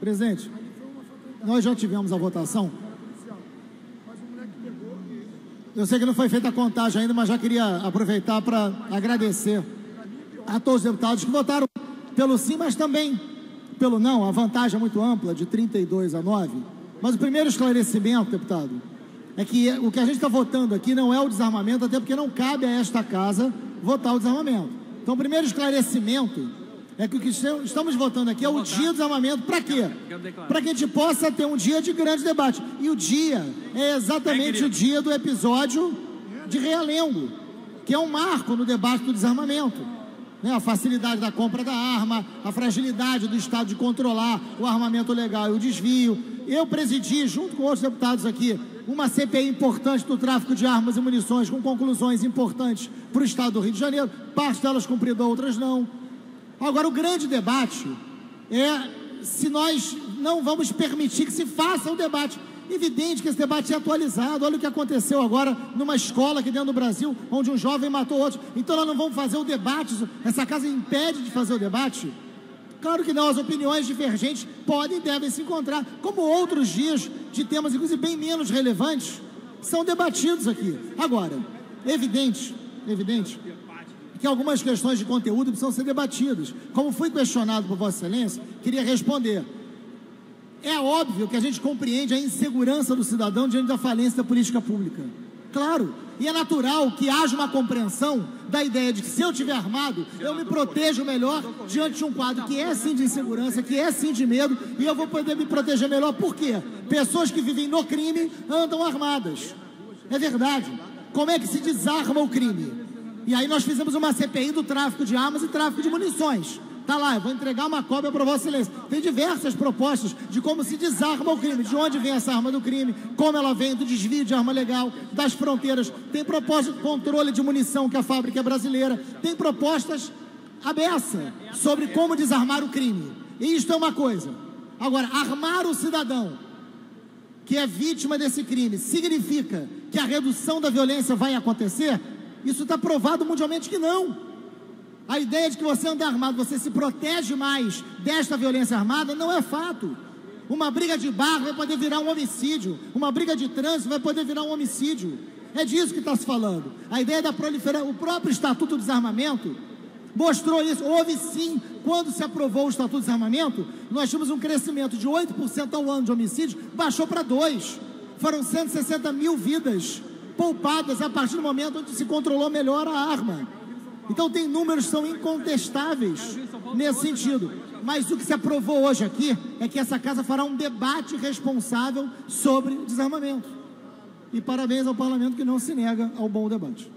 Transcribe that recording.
Presidente, nós já tivemos a votação. Eu sei que não foi feita a contagem ainda, mas já queria aproveitar para agradecer a todos os deputados que votaram pelo sim, mas também pelo não. A vantagem é muito ampla, de 32 a 9. Mas o primeiro esclarecimento, deputado, é que o que a gente está votando aqui não é o desarmamento, até porque não cabe a esta casa votar o desarmamento. Então, o primeiro esclarecimento é que o que estamos votando aqui é o dia do desarmamento. Para quê? Para que a gente possa ter um dia de grande debate. E o dia é exatamente o dia do episódio de Realengo, que é um marco no debate do desarmamento. Né? A facilidade da compra da arma, a fragilidade do Estado de controlar o armamento legal e o desvio. Eu presidi, junto com outros deputados aqui, uma CPI importante do tráfico de armas e munições, com conclusões importantes para o Estado do Rio de Janeiro, parte delas cumpridas, outras não. Agora, o grande debate é se nós não vamos permitir que se faça o debate. Evidente que esse debate é atualizado. Olha o que aconteceu agora numa escola aqui dentro do Brasil, onde um jovem matou outro. Então nós não vamos fazer o debate. Essa casa impede de fazer o debate. Claro que não, as opiniões divergentes podem e devem se encontrar, como outros dias de temas, inclusive bem menos relevantes, são debatidos aqui. Agora, evidente, evidente que algumas questões de conteúdo precisam ser debatidas. Como fui questionado por Vossa Excelência, queria responder. É óbvio que a gente compreende a insegurança do cidadão diante da falência da política pública. Claro, e é natural que haja uma compreensão da ideia de que se eu estiver armado, eu me protejo melhor diante de um quadro que é sim de insegurança, que é sim de medo, e eu vou poder me proteger melhor. Por quê? Pessoas que vivem no crime andam armadas. É verdade. Como é que se desarma o crime? E aí nós fizemos uma CPI do tráfico de armas e tráfico de munições. Tá lá, eu vou entregar uma cópia para Vossa Excelência. Tem diversas propostas de como se desarma o crime, de onde vem essa arma do crime, como ela vem do desvio de arma legal, das fronteiras. Tem proposta de controle de munição, que a fábrica é brasileira. Tem propostas abertas sobre como desarmar o crime. E isto é uma coisa. Agora, armar o cidadão que é vítima desse crime significa que a redução da violência vai acontecer? Isso está provado mundialmente que não. A ideia de que você anda armado, você se protege mais desta violência armada, não é fato. Uma briga de barro vai poder virar um homicídio. Uma briga de trânsito vai poder virar um homicídio. É disso que está se falando. A ideia da proliferação, o próprio Estatuto do Desarmamento mostrou isso. Houve sim, quando se aprovou o Estatuto do Desarmamento, nós tínhamos um crescimento de 8% ao ano de homicídio, baixou para 2%. Foram 160 mil vidas poupadas a partir do momento onde se controlou melhor a arma. Então tem números que são incontestáveis nesse sentido. Mas o que se aprovou hoje aqui é que essa casa fará um debate responsável sobre desarmamento. E parabéns ao parlamento que não se nega ao bom debate.